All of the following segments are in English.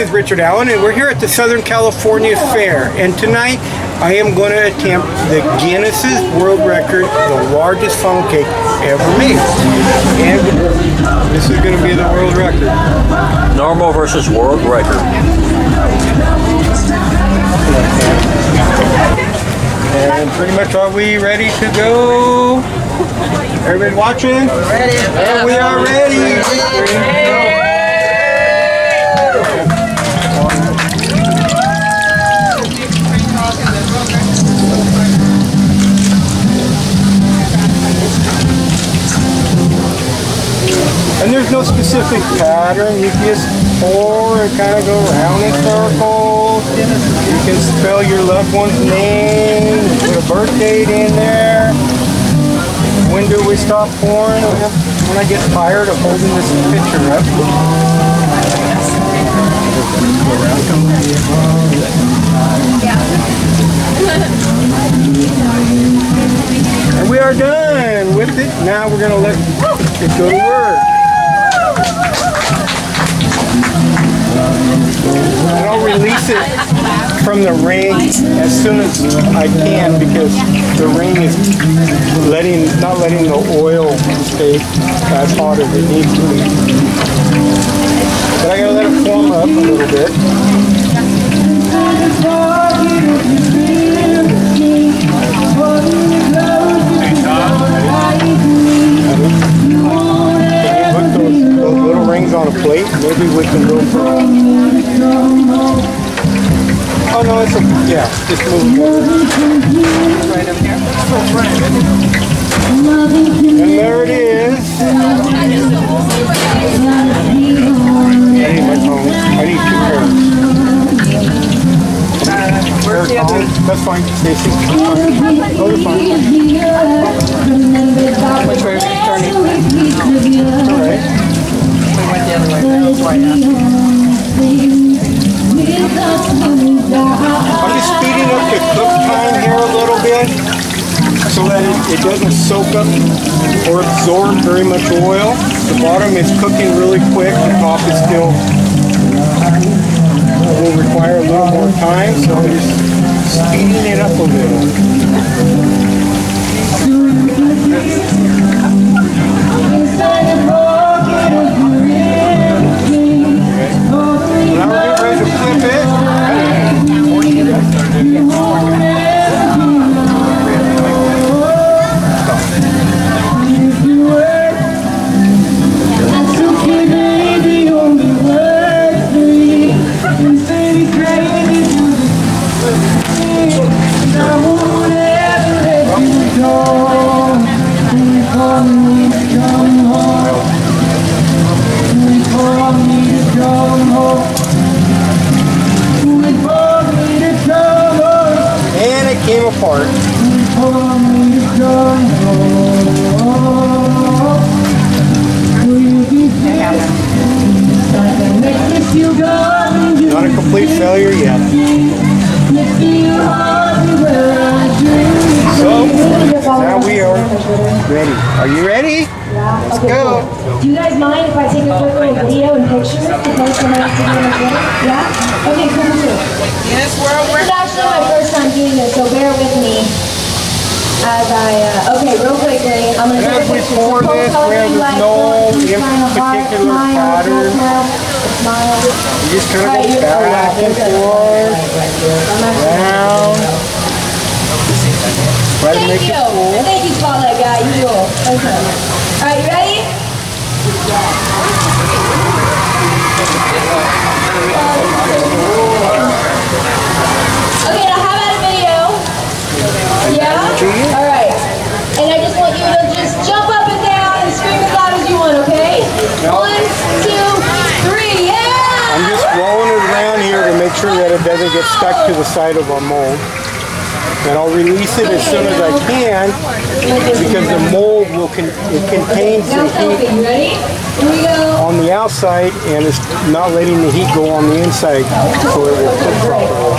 name is Richard Allen, and we're here at the Southern California Fair. And tonight, I am going to attempt the Guinness's World Record, the largest funnel cake ever made. And this is going to be the world record. Normal versus world record. And pretty much are we ready to go? Everybody watching? Ready. And we are ready. No specific pattern. You can just pour and kind of go around in circles. You can spell your loved one's name, put a birth date in there. When do we stop pouring? When I get tired of holding this picture up. And we are done with it. Now we're going to let it go to work. From the ring as soon as I can because the ring is letting not letting the oil stay as hot as it needs to be. But I gotta let it form up a little bit. Those little rings on a plate. Maybe we can go for. Oh no, it's a yeah. Just move. Right over here. And there it is. I need my phone. I need two pairs. Where's the other? That's fine, Stacy. Oh, you're fine. Which way are we turning? All right went the other way. That's why I I'm just speeding up the cook time here a little bit so that it, it doesn't soak up or absorb very much oil. The bottom is cooking really quick. The top is still will require a little more time, so I'm just speeding it up a little. complete failure yet. So, now we are ready. Are you ready? Yeah. Let's okay, go. Cool. Do you guys mind if I take a quick little video and picture to post on my Instagram again? Yeah? Okay, cool, on Yes, world, This is actually my first time doing this, so bear with me. As I, uh, okay, real quick, I'm going to take a picture. As we this, where there's no particular pattern mild. You just kind of go back and forth, round. Try to make you. it full. Thank you, Paula. Yeah, you will. Okay. All right, you ready? Yeah. Side of our mold. And I'll release it as soon as I can because the mold will con it contains the heat on the outside and it's not letting the heat go on the inside so it will cook properly.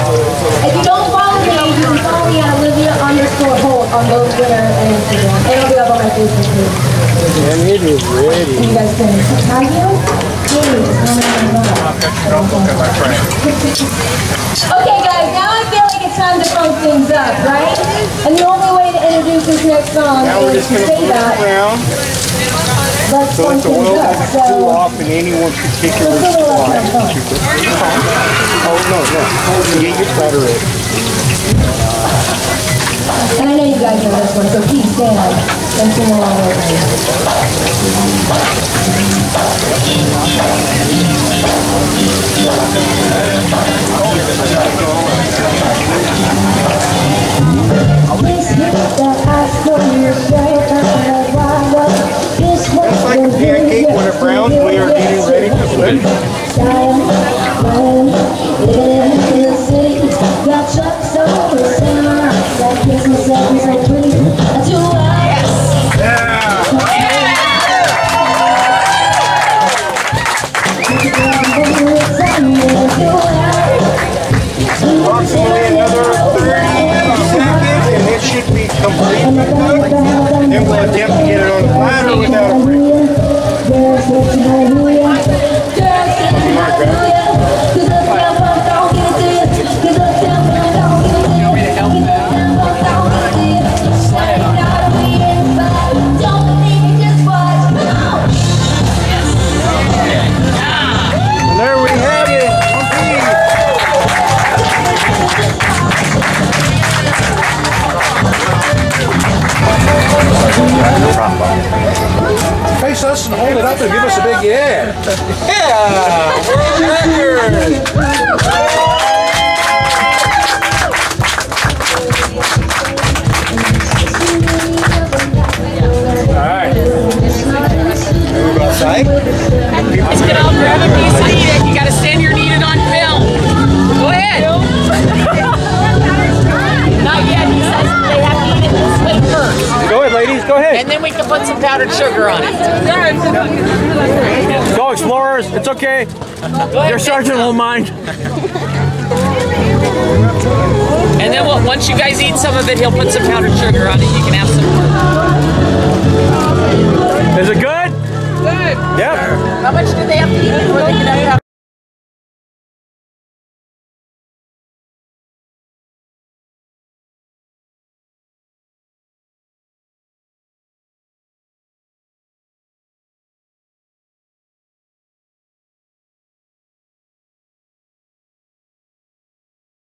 If you don't follow me, you can follow me at Olivia underscore Holt on both Twitter and Instagram. And It'll be up on my Facebook page. And it is ready. You guys can have you? Okay, guys, now I feel like it's time to funk things up, right? And the only way to introduce this next song Now is to say that. Let's so the things up. doesn't cool off in any one particular a little spot. Oh, no, no. Get your batter ready. Guys know this one, so please stand and sing along with me. Then we'll yeah. Yeah, put some powdered sugar on it. Go explorers, it's okay. Your sergeant won't mind. And then we'll, once you guys eat some of it, he'll put some powdered sugar on it. You can have some more. Is it good? Good. Yep. How much do they have to eat before they can have